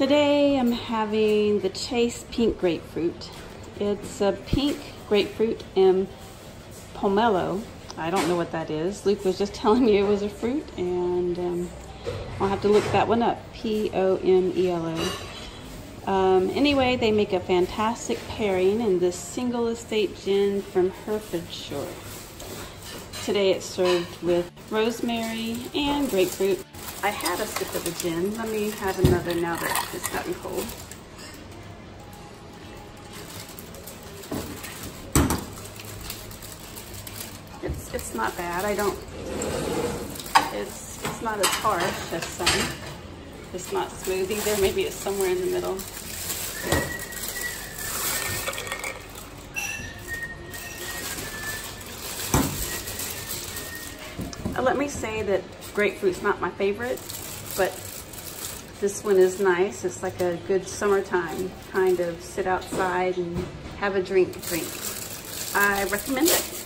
Today I'm having the Chase Pink Grapefruit. It's a pink grapefruit and pomelo. I don't know what that is. Luke was just telling me it was a fruit and um, I'll have to look that one up. P-O-M-E-L-O. Um, anyway, they make a fantastic pairing in this single estate gin from Herefordshire. Today it's served with rosemary and grapefruit. I had a sip of the gin. Let me have another now that it's gotten cold. It's it's not bad. I don't. It's it's not as harsh as some. It's not smooth either. Maybe it's somewhere in the middle. Uh, let me say that grapefruit's not my favorite, but this one is nice. It's like a good summertime kind of sit outside and have a drink drink. I recommend it.